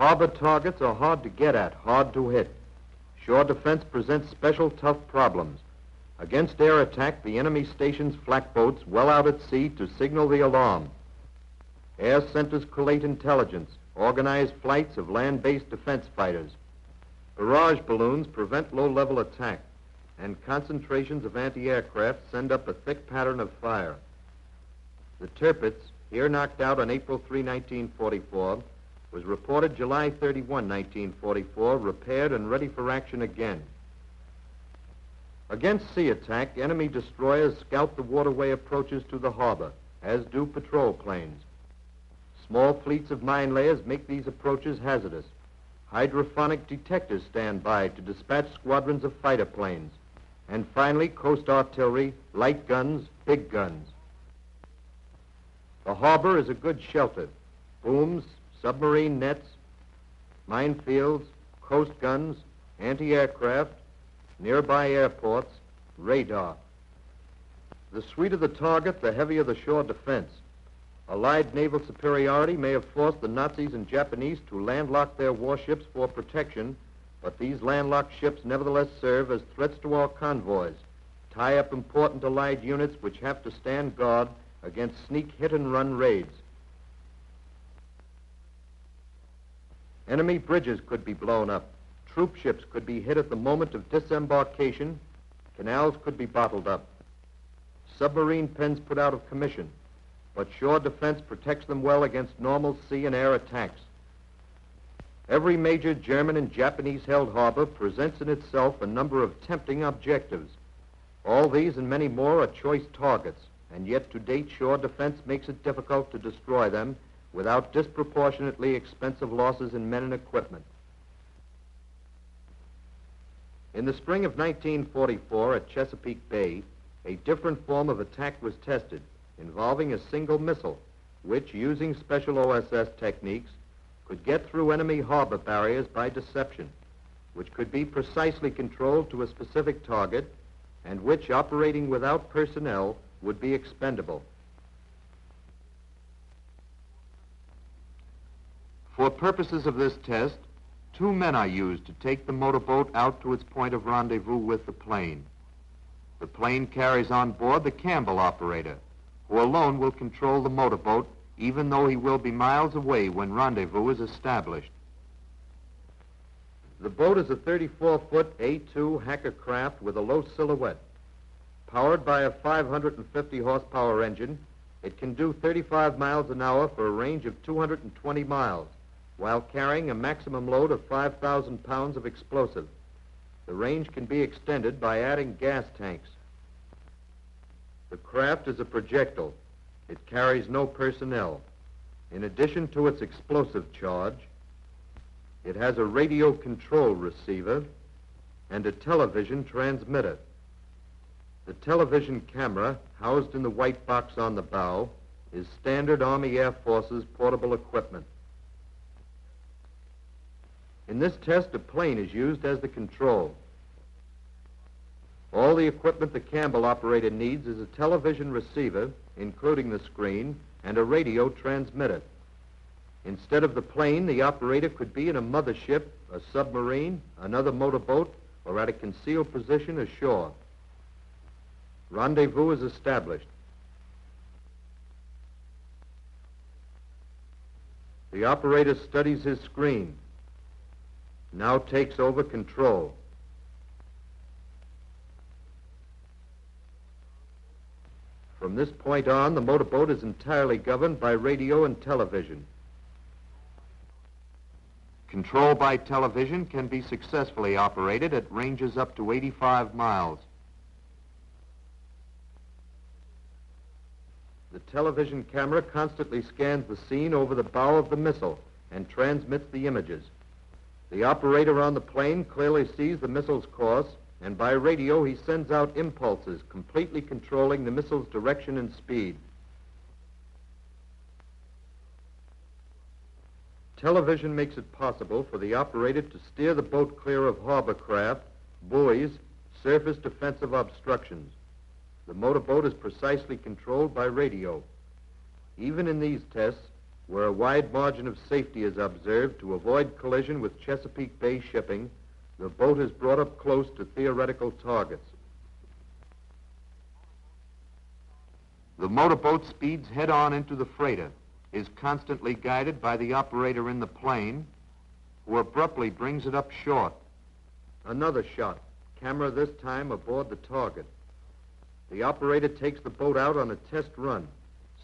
Harbor targets are hard to get at, hard to hit. Shore defense presents special tough problems. Against air attack, the enemy stations flak boats well out at sea to signal the alarm. Air centers collate intelligence, organize flights of land-based defense fighters. Barrage balloons prevent low-level attack, and concentrations of anti-aircraft send up a thick pattern of fire. The Tirpitz, here knocked out on April 3, 1944, was reported July 31, 1944, repaired and ready for action again. Against sea attack, enemy destroyers scout the waterway approaches to the harbor, as do patrol planes. Small fleets of mine layers make these approaches hazardous. Hydrophonic detectors stand by to dispatch squadrons of fighter planes. And finally, coast artillery, light guns, big guns. The harbor is a good shelter. Booms, submarine nets, minefields, coast guns, anti-aircraft, nearby airports, radar. The sweeter the target, the heavier the shore defense. Allied naval superiority may have forced the Nazis and Japanese to landlock their warships for protection, but these landlocked ships nevertheless serve as threats to our convoys, tie up important Allied units which have to stand guard against sneak hit-and-run raids. Enemy bridges could be blown up. Troop ships could be hit at the moment of disembarkation. Canals could be bottled up. Submarine pens put out of commission. But shore defense protects them well against normal sea and air attacks. Every major German and Japanese held harbor presents in itself a number of tempting objectives. All these and many more are choice targets, and yet to date shore defense makes it difficult to destroy them without disproportionately expensive losses in men and equipment. In the spring of 1944 at Chesapeake Bay, a different form of attack was tested involving a single missile, which, using special OSS techniques, could get through enemy harbor barriers by deception, which could be precisely controlled to a specific target, and which, operating without personnel, would be expendable. Purposes of this test, two men are used to take the motorboat out to its point of rendezvous with the plane. The plane carries on board the Campbell operator, who alone will control the motorboat, even though he will be miles away when rendezvous is established. The boat is a 34-foot A2 Hacker craft with a low silhouette. Powered by a 550 horsepower engine, it can do 35 miles an hour for a range of 220 miles while carrying a maximum load of 5,000 pounds of explosive. The range can be extended by adding gas tanks. The craft is a projectile. It carries no personnel. In addition to its explosive charge, it has a radio control receiver and a television transmitter. The television camera, housed in the white box on the bow, is standard Army Air Forces portable equipment. In this test, a plane is used as the control. All the equipment the Campbell operator needs is a television receiver, including the screen, and a radio transmitter. Instead of the plane, the operator could be in a mothership, a submarine, another motorboat, or at a concealed position ashore. Rendezvous is established. The operator studies his screen, now takes over control. From this point on, the motorboat is entirely governed by radio and television. Control by television can be successfully operated at ranges up to 85 miles. The television camera constantly scans the scene over the bow of the missile and transmits the images. The operator on the plane clearly sees the missile's course, and by radio he sends out impulses, completely controlling the missile's direction and speed. Television makes it possible for the operator to steer the boat clear of harbor craft, buoys, surface defensive obstructions. The motorboat is precisely controlled by radio. Even in these tests, where a wide margin of safety is observed to avoid collision with Chesapeake Bay shipping, the boat is brought up close to theoretical targets. The motorboat speeds head on into the freighter, is constantly guided by the operator in the plane, who abruptly brings it up short. Another shot, camera this time aboard the target. The operator takes the boat out on a test run.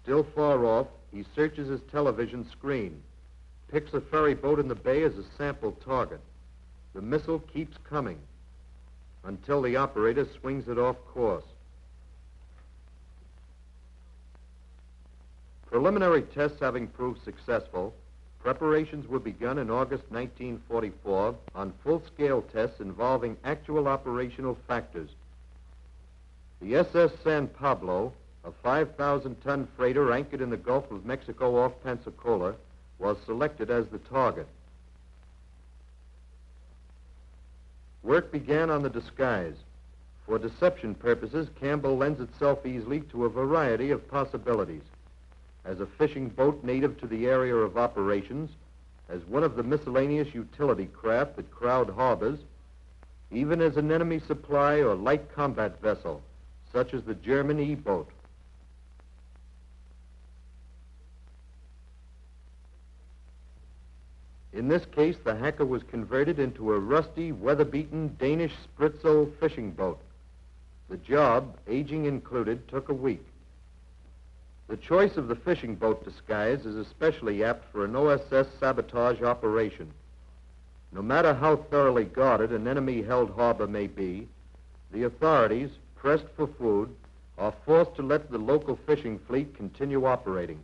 Still far off, he searches his television screen, picks a ferry boat in the bay as a sample target. The missile keeps coming until the operator swings it off course. Preliminary tests having proved successful, preparations were begun in August 1944 on full-scale tests involving actual operational factors. The SS San Pablo, a 5,000-ton freighter anchored in the Gulf of Mexico off Pensacola, was selected as the target. Work began on the disguise. For deception purposes, Campbell lends itself easily to a variety of possibilities as a fishing boat native to the area of operations, as one of the miscellaneous utility craft that crowd harbors, even as an enemy supply or light combat vessel, such as the German E-boat. In this case, the Hacker was converted into a rusty, weather-beaten Danish Spritzel fishing boat. The job, aging included, took a week. The choice of the fishing boat disguise is especially apt for an OSS sabotage operation. No matter how thoroughly guarded an enemy-held harbor may be, the authorities, pressed for food, are forced to let the local fishing fleet continue operating.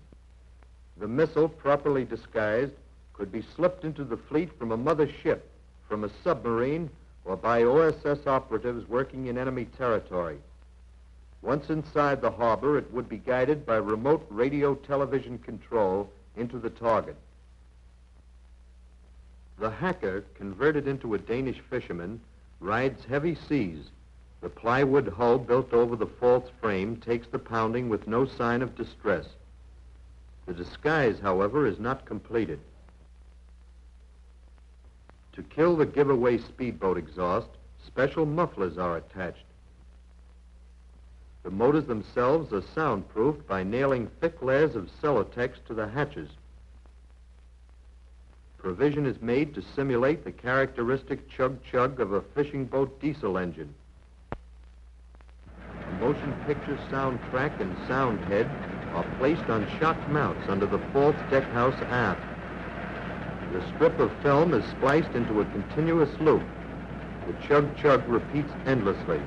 The missile, properly disguised, could be slipped into the fleet from a mother ship, from a submarine, or by OSS operatives working in enemy territory. Once inside the harbor, it would be guided by remote radio television control into the target. The hacker, converted into a Danish fisherman, rides heavy seas. The plywood hull built over the false frame takes the pounding with no sign of distress. The disguise, however, is not completed. To kill the giveaway speedboat exhaust, special mufflers are attached. The motors themselves are soundproofed by nailing thick layers of Celotex to the hatches. Provision is made to simulate the characteristic chug-chug of a fishing boat diesel engine. The motion picture soundtrack and sound head are placed on shock mounts under the false deckhouse aft. The strip of film is spliced into a continuous loop. The chug-chug repeats endlessly.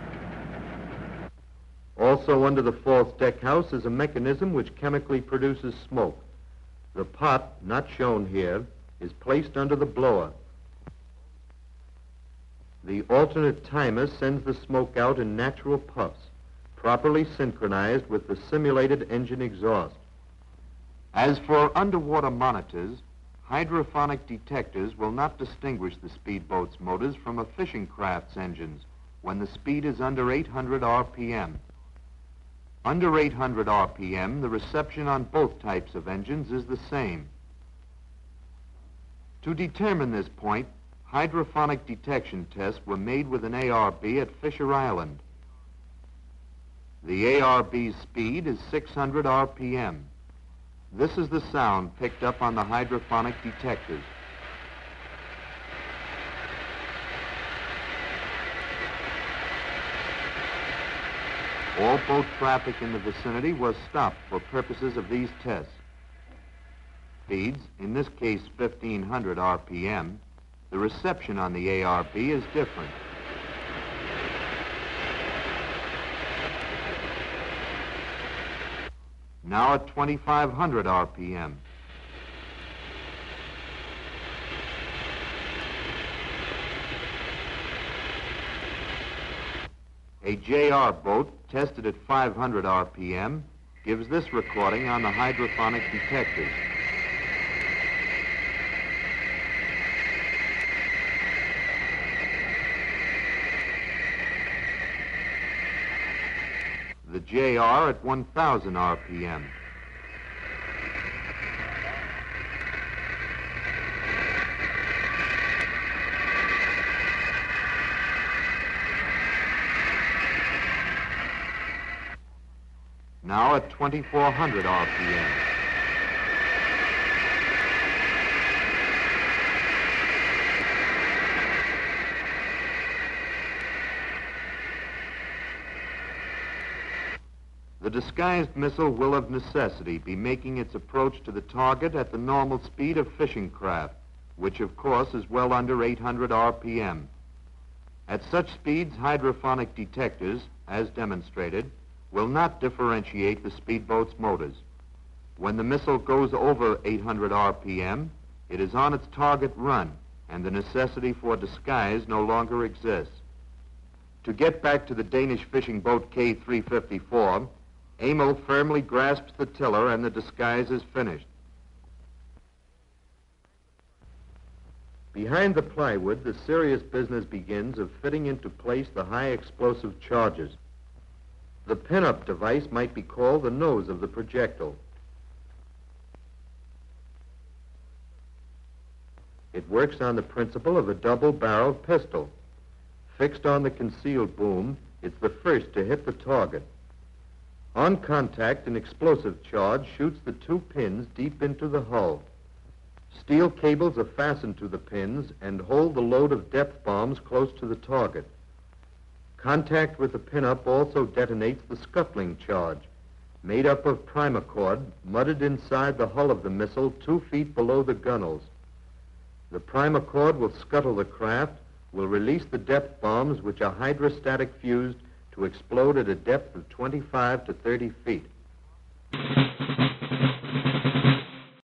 Also under the false deckhouse is a mechanism which chemically produces smoke. The pot, not shown here, is placed under the blower. The alternate timer sends the smoke out in natural puffs, properly synchronized with the simulated engine exhaust. As for underwater monitors, hydrophonic detectors will not distinguish the speedboat's motors from a fishing craft's engines when the speed is under 800 RPM. Under 800 RPM, the reception on both types of engines is the same. To determine this point, hydrophonic detection tests were made with an ARB at Fisher Island. The ARB's speed is 600 RPM. This is the sound picked up on the hydrophonic detectors. All boat traffic in the vicinity was stopped for purposes of these tests. Speeds, in this case 1500 RPM, the reception on the ARB is different. Now at 2500 RPM. A JR boat tested at 500 RPM gives this recording on the hydrophonic detectors. JR at 1,000 RPM. Now at 2,400 RPM. The disguised missile will of necessity be making its approach to the target at the normal speed of fishing craft, which of course is well under 800 RPM. At such speeds, hydrophonic detectors, as demonstrated, will not differentiate the speedboat's motors. When the missile goes over 800 RPM, it is on its target run, and the necessity for disguise no longer exists. To get back to the Danish fishing boat K-354, Emil firmly grasps the tiller and the disguise is finished. Behind the plywood, the serious business begins of fitting into place the high explosive charges. The pin-up device might be called the nose of the projectile. It works on the principle of a double-barreled pistol. Fixed on the concealed boom, it's the first to hit the target. On contact, an explosive charge shoots the two pins deep into the hull. Steel cables are fastened to the pins and hold the load of depth bombs close to the target. Contact with the pinup also detonates the scuttling charge, made up of primacord, mudded inside the hull of the missile two feet below the gunnels. The primacord will scuttle the craft, will release the depth bombs, which are hydrostatic fused to explode at a depth of 25 to 30 feet.